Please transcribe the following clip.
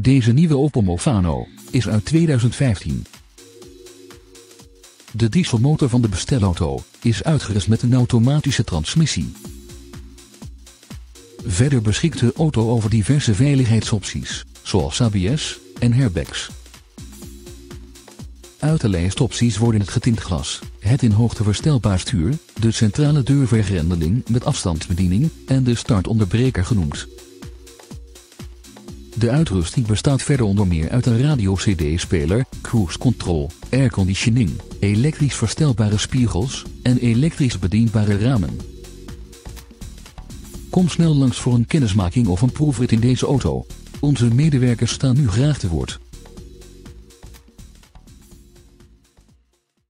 Deze nieuwe Opel Mofano is uit 2015. De dieselmotor van de bestelauto is uitgerust met een automatische transmissie. Verder beschikt de auto over diverse veiligheidsopties, zoals ABS en airbags. Uit de lijst opties worden het getint glas, het in hoogte verstelbaar stuur, de centrale deurvergrendeling met afstandsbediening en de startonderbreker genoemd. De uitrusting bestaat verder onder meer uit een radio-cd-speler, cruise control, airconditioning, elektrisch verstelbare spiegels en elektrisch bedienbare ramen. Kom snel langs voor een kennismaking of een proefrit in deze auto. Onze medewerkers staan nu graag te woord.